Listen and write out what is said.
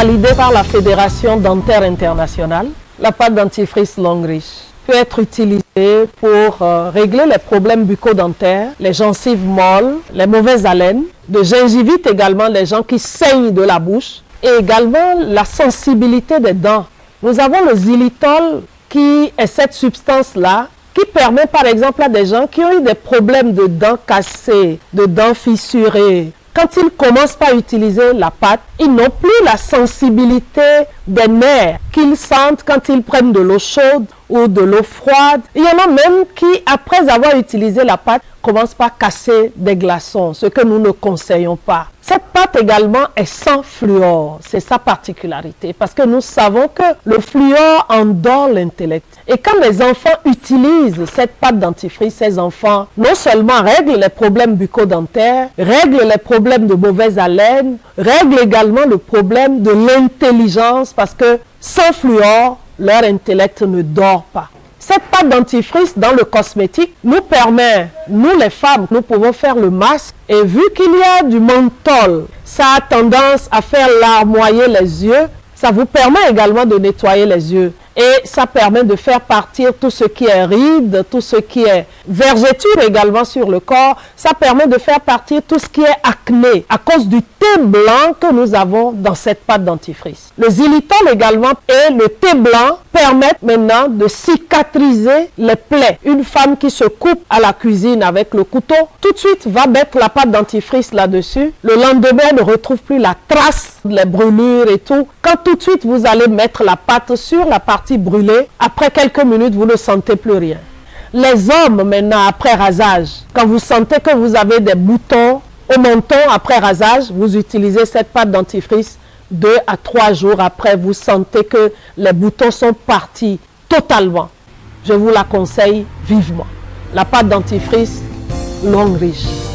validée par la Fédération dentaire internationale. La pâte dentifrice Longreach peut être utilisée pour euh, régler les problèmes bucco-dentaires, les gencives molles, les mauvaises haleines, de gingivite également, les gens qui saignent de la bouche, et également la sensibilité des dents. Nous avons le xylitol qui est cette substance-là qui permet par exemple à des gens qui ont eu des problèmes de dents cassées, de dents fissurées, quand ils commencent par utiliser la pâte, ils n'ont plus la sensibilité des nerfs qu'ils sentent quand ils prennent de l'eau chaude ou de l'eau froide. Il y en a même qui, après avoir utilisé la pâte, commencent par casser des glaçons, ce que nous ne conseillons pas. Cette pâte également est sans fluor, c'est sa particularité, parce que nous savons que le fluor endort l'intellect. Et quand les enfants utilisent cette pâte dentifrice, ces enfants non seulement règlent les problèmes bucco-dentaires, règlent les problèmes de mauvaise haleine, règlent également le problème de l'intelligence, parce que sans fluor, leur intellect ne dort pas. Cette pâte dentifrice dans le cosmétique nous permet, nous les femmes, nous pouvons faire le masque et vu qu'il y a du menthol, ça a tendance à faire larmoyer les yeux, ça vous permet également de nettoyer les yeux et ça permet de faire partir tout ce qui est ride, tout ce qui est vergeture également sur le corps. Ça permet de faire partir tout ce qui est acné à cause du thé blanc que nous avons dans cette pâte dentifrice. Le xylitol également et le thé blanc permettent maintenant de cicatriser les plaies. Une femme qui se coupe à la cuisine avec le couteau, tout de suite va mettre la pâte dentifrice là-dessus. Le lendemain, elle ne retrouve plus la trace, les brûlures et tout. Quand tout de suite vous allez mettre la pâte sur la partie brûlé, après quelques minutes, vous ne sentez plus rien. Les hommes, maintenant, après rasage, quand vous sentez que vous avez des boutons au menton après rasage, vous utilisez cette pâte dentifrice. Deux à trois jours après, vous sentez que les boutons sont partis totalement. Je vous la conseille vivement. La pâte dentifrice longue riche.